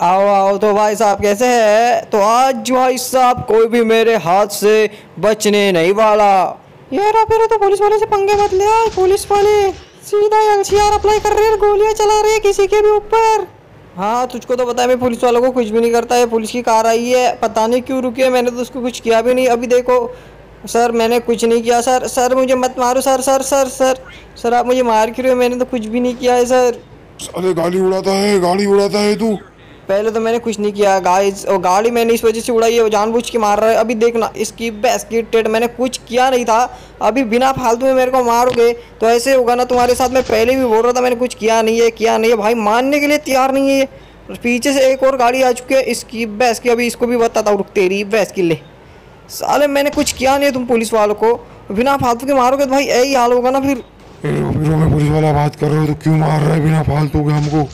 आओ आओ तो भाई साहब कैसे है? तो आज भाई साहब कोई भी मेरे हाथ से बचने नहीं वाला। यार फिर तो पुलिस वाले से पंगे मत ले आए पुलिस वाले। सीधा एनसीआर अप्लाई कर रहे हैं गोलियाँ चला रहे हैं किसी के भी ऊपर। हाँ तुझको तो पता है मैं पुलिस वालों को कुछ भी नहीं करता है पुलिस की कार आई है पता नहीं क्यों रुकी है मैंने तो उसको कुछ किया भी नहीं। अभी देखो सर मैंने कुछ नहीं किया सर सर मुझे मत मारो sir sir sir sir sir आप मुझे मार क्यों रहे हो? मैंने तो कुछ भी नहीं किया है सर। अरे गाड़ी उड़ाता है गाड़ी उड़ाता है तू। पहले तो मैंने कुछ नहीं किया। गाइस और गाड़ी मैंने इस वजह से उड़ाई है, वो जानबूझ के मार रहा है। अभी देखना, इसकी की टेट मैंने कुछ किया नहीं था। अभी बिना फालतू में मेरे को मारोगे तो ऐसे होगा ना तुम्हारे साथ मैं पहले भी बोल रहा था, मैंने कुछ किया नहीं है, किया नहीं है। भाई, मानने के लिए तैयार नहीं है पीछे से एक और गाड़ी आ चुकी है, इसकी बहस की। अभी इसको भी बताता हूँ तेरी बहस की ले। साले, मैंने कुछ किया नहीं है तुम पुलिस वालों को। बिना फालतू के मारोगे तो भाई यही हाल होगा ना फिर। फिर मैं पुलिस वाला बात कर रहा हूँ तो क्यों मार रहा है बिना फालतू के हमको?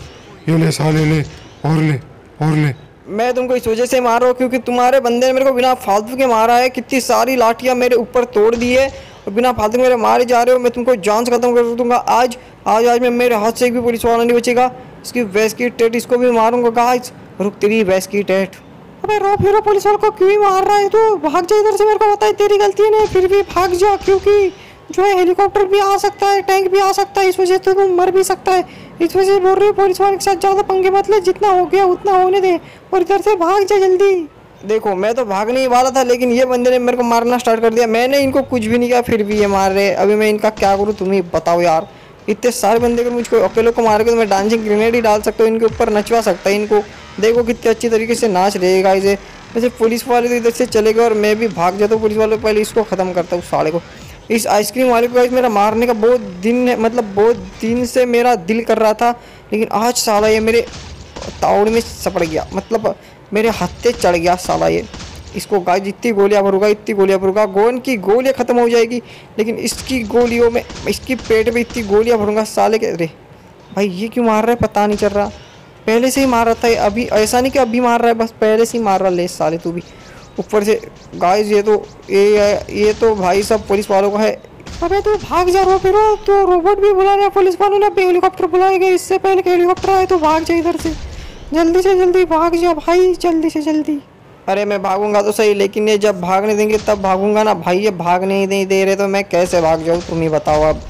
ये ले, साले, ले, और ले। और ले। मैं तुमको इस वजह से मार रहा हूँ क्योंकि तुम्हारे बंदे ने मेरे को बिना फालतू के मारा है। कितनी सारी लाठियाँ मेरे ऊपर तोड़ दी है और बिना फालतू मेरे मारे जा रहे हो। मैं तुमको जान खत्म कर दूँगा आज आज आज मैं मेरे हाथ से भी पुलिस वाला नहीं बचेगा। इसकी वैस की टेट, इसको भी मारूँगा। आज रुक तेरी वैस की टेट। अबे रो फिर, पुलिस वालों को क्यों मार रहा है तू? भाग जा इधर से, मेरे को बताए तेरी गलती नहीं फिर भी भाग जा, क्योंकि जो है हेलीकॉप्टर भी आ सकता है टैंक भी आ सकता है। इस वजह से तू मर भी सकता है। इस वजह से बोल रही पुलिस वाले के साथ ज़्यादा पंगे मत ले, जितना हो गया उतना होने दे, और इधर से भाग जा जल्दी। देखो, मैं तो भागने ही वाला था, लेकिन ये बंदे ने मेरे को मारना स्टार्ट कर दिया। मैंने इनको कुछ भी नहीं किया, फिर भी ये मार रहे अभी मैं इनका क्या करूँ, तुम ही बताओ यार। इतने सारे बंदे अगर मुझको अकेले को मारोगे तो मैं डांसिंग ग्रेनेड ही डाल सकता हूँ, इनके ऊपर नचवा सकता है इनको। देखो कितने अच्छी तरीके से नाच रहेगा इसे वैसे पुलिस वाले तो इधर से चले गए, और मैं भी भाग जाता हूँ, पुलिस वाले पहले इसको ख़त्म करता हूँ, साले को। इस आइसक्रीम वाले को मेरा मारने का बहुत दिन है मतलब बहुत दिन से मेरा दिल कर रहा था, लेकिन आज साला ये मेरे ताउड़ में सपड़ गया मतलब मेरे हत्ते चढ़ गया साला ये। इसको गाय जितनी गोलियाँ भरूँगा, इतनी गोलियाँ भरूँगा, गोन की गोलियाँ ख़त्म हो जाएगी, लेकिन इसकी गोलियों में, इसकी पेट में इतनी गोलियाँ भरूँगा साले के, अरे भाई ये क्यों मार रहा है, पता नहीं चल रहा। पहले से ही मार रहा था अभी ऐसा नहीं कि अभी मार रहा है, बस पहले से ही मार रहा ले साले तू भी। ऊपर से। गाइस ये तो ये ये तो भाई सब पुलिस वालों का है। अबे तू भाग जा रहा फिर तो रोबोट भी बुला रहा पुलिस वालों ने अभी हेलीकॉप्टर बुलाए गए इससे पहले कि हेलीकॉप्टर आए तो भाग जा इधर से। जल्दी से जल्दी भाग जा भाई जल्दी से जल्दी। अरे मैं भागूँगा तो सही लेकिन ये जब भागने देंगे तब भागूँगा ना। भाई ये भाग नहीं दे रहे तो मैं कैसे भाग जाऊँ तुम ही बताओ अब।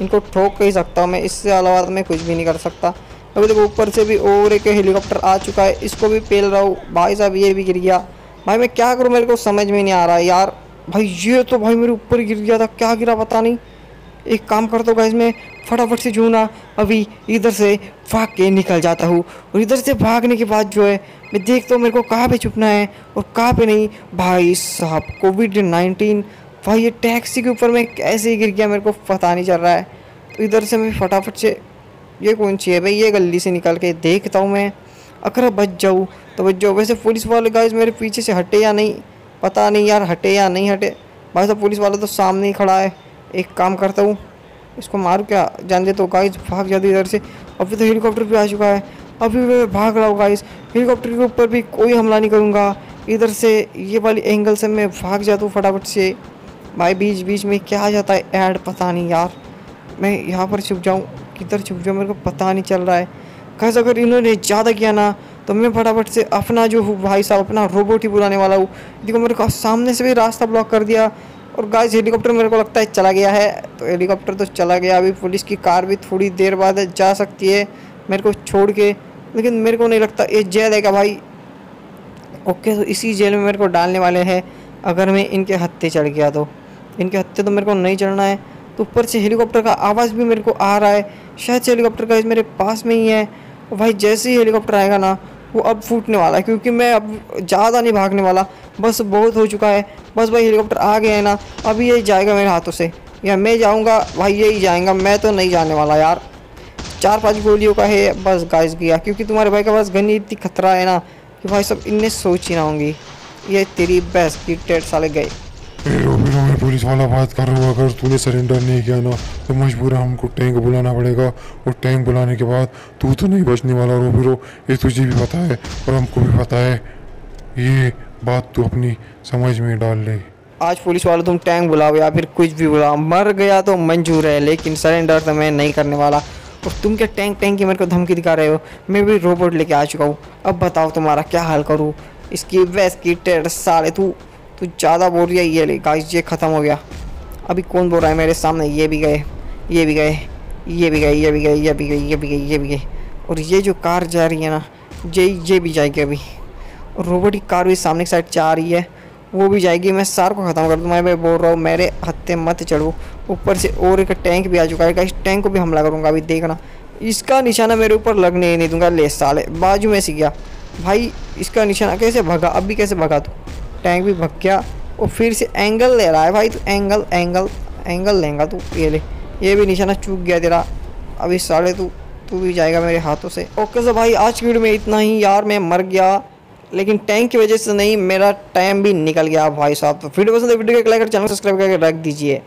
इनको ठोक ही सकता हूँ मैं इससे अलावा तो मैं कुछ भी नहीं कर सकता। अभी देखो ऊपर से भी और एक हेलीकॉप्टर आ चुका है इसको भी पेल रहा हूँ। भाई साहब ये भी गिर गया। भाई मैं क्या करूँ? मेरे को समझ में नहीं आ रहा यार। भाई ये तो भाई मेरे ऊपर गिर गया था। क्या गिरा पता नहीं। एक काम करता हूँ इसमें फटाफट से जो ना अभी इधर से भाग के निकल जाता हूँ। और इधर से भागने के बाद जो है, मैं देखता हूँ मेरे को कहाँ पे छुपना है और कहाँ पे नहीं। भाई साहब कोविड नाइन्टीन भाई ये टैक्सी के ऊपर मैं कैसे गिर गया मेरे को पता नहीं चल रहा है। तो इधर से मैं फटाफट से, ये कौन सी है भाई? ये गली से निकल के देखता हूँ मैं। अगर बच जाऊँ। तो जाओ वैसे पुलिस वाले गाइस मेरे पीछे से हटे या नहीं? पता नहीं यार, हटे या नहीं हटे। भाई साहब, पुलिस वाला तो सामने ही खड़ा है। एक काम करता हूँ, इसको मारूँ क्या? जान दे तो गाइस भाग जाती इधर से। अभी तो हेलीकॉप्टर भी आ चुका है। अभी मैं भाग रहा हूँ गाइस हेलीकॉप्टर के ऊपर भी कोई हमला नहीं करूँगा। इधर से ये वाली एंगल से मैं भाग जाता हूँ फटाफट से। भाई, बीच बीच में क्या आ जाता है? ऐड पता नहीं यार। मैं यहाँ पर छुप जाऊँ? किधर छुप जाऊँ? मेरे को पता नहीं चल रहा है। कैसे अगर इन्होंने ज़्यादा किया ना तो मैं फटाफट से अपना जो हूँ भाई साहब, अपना रोबोट ही बुलाने वाला हूँ। देखो, मेरे को सामने से भी रास्ता ब्लॉक कर दिया और गाइस हेलीकॉप्टर मेरे को लगता है चला गया है। तो हेलीकॉप्टर तो चला गया। अभी पुलिस की कार भी थोड़ी देर बाद जा सकती है मेरे को छोड़ के। लेकिन मेरे को नहीं लगता ये जेल है क्या भाई? ओके तो इसी जेल में मेरे को डालने वाले हैं। अगर मैं इनके हत्ते चढ़ गया तो। इनके हत्ते तो मेरे को नहीं चढ़ना है। तो ऊपर से हेलीकॉप्टर का आवाज़ भी मेरे को आ रहा है। शायद से हेलीकॉप्टर का मेरे पास में ही है। भाई, जैसे ही हेलीकॉप्टर आएगा ना वो अब फूटने वाला है, क्योंकि मैं अब ज़्यादा नहीं भागने वाला। बस बहुत हो चुका है। बस भाई हेलीकॉप्टर आ गया है ना अभी यही जाएगा मेरे हाथों से। या मैं जाऊँगा, भाई यही जाएगा। मैं तो नहीं जाने वाला यार। चार पाँच गोलियों का है, बस गाइस गया। क्योंकि तुम्हारे भाई के पास गनी इतनी खतरा है ना, कि भाई सब इनने सोच ही ना होंगी। ये तेरी बहस की टेट साले गए। मैं पुलिस वाला बात कर रहा हूँ, अगर तूने सरेंडर नहीं किया ना तो मजबूर हमको टैंक बुलाना पड़ेगा। और टैंक बुलाने के बाद तू तो नहीं बचने वाला रो फिरो ये तुझे भी पता है, और हमको भी पता है। ये बात तू अपनी समझ में डाल ले। आज पुलिस वाले तुम टैंक बुलाओ या फिर कुछ भी बुलाओ, मर गया तो मंजूर है, लेकिन सरेंडर तो मैं नहीं करने वाला। और तुम क्या टैंक टैंक की मेरे को धमकी दिखा रहे हो? मैं भी रोबोट लेके आ चुका हूँ। अब बताओ तुम्हारा क्या हाल करूँ? इसकी वैस की टेर साले तू। तू ज़्यादा बोल रही है, ये ले गाइस ये ख़त्म हो गया। अभी कौन बोल रहा है मेरे सामने? ये भी गए, ये भी गए, ये भी गए, ये भी गए, ये भी गए, ये भी गए, ये भी गए। और ये जो कार जा रही है ना, ये ये भी जाएगी अभी। और रोबोटिक कार भी सामने की साइड जा रही है, वो भी जाएगी। मैं सार को ख़त्म कर दूँ मैं बोल रहा हूँ, मेरे हत्ते मत चढ़ो। ऊपर से और एक टैंक भी आ चुका है इस टैंक को भी हमला करूँगा, अभी देखना। इसका निशाना मेरे ऊपर लगने ही नहीं दूँगा, ले साले, बाजू में से गया। भाई, इसका निशाना कैसे भगा? अभी कैसे भगा तू? टैंक भी भग गया। और फिर से एंगल ले रहा है भाई तू एंगल एंगल एंगल लेंगा तू, ये ले। ये भी निशाना चूक गया तेरा। अभी साले तू तू भी जाएगा मेरे हाथों से। ओके सर भाई आज की वीडियो में इतना ही यार, मैं मर गया। लेकिन टैंक की वजह से नहीं, मेरा टाइम भी निकल गया भाई साहब। तो वीडियो पसंद है वीडियो को लाइक और चैनल सब्सक्राइब करके रख दीजिए।